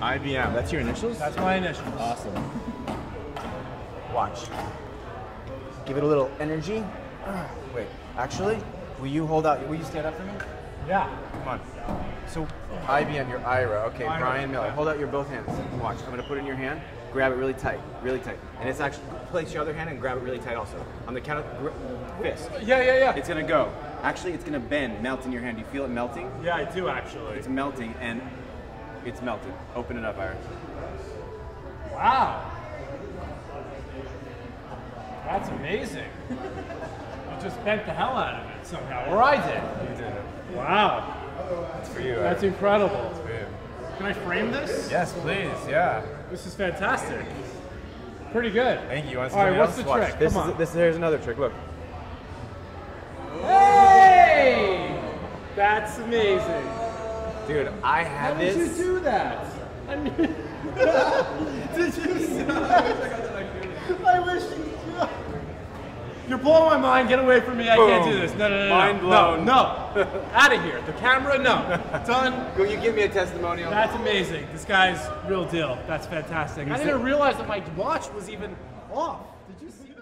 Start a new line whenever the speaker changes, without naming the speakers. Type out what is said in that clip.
IBM. That's your initials?
That's my initials.
Awesome. Watch. Give it a little energy. Wait, actually, will you hold out? Will you stand up for me?
Yeah.
Come on. So, IBM, your Ira. Okay,
Ira.
Brian Miller. Hold out your both hands. Watch. I'm gonna put it in your hand. Grab it really tight, really tight. And it's actually place your other hand and grab it really tight also. On the count of gr- fist.
Yeah, yeah, yeah.
It's gonna go. Actually, it's gonna bend, melt in your hand. Do you feel it melting?
yeah, I do actually.
It's melting and it's melted. Open it up, Ira.
Wow. That's amazing. You just bent the hell out of it somehow, or I did.
You did it.
Wow.
That's for you.
That's incredible.
for you.
Can I frame this?
Yes, please. Yeah.
This is fantastic. Pretty good.
Thank you. You want to see
All right, what's the
Watch.
trick?
This
Come
is
on.
this. Here's another trick. Look.
Hey! That's amazing.
Dude, I
have
this.
How
did
you do that? I mean,
Did you?
I wish you. You're blowing my mind. Get away from me. I can't do this. No, no, no, no.
Mind blown.
No, no. Out of here. The camera, no. Done.
Will you give me a testimonial?
That's amazing. This guy's real deal. That's fantastic. I didn't realize that my watch was even off. Did you see?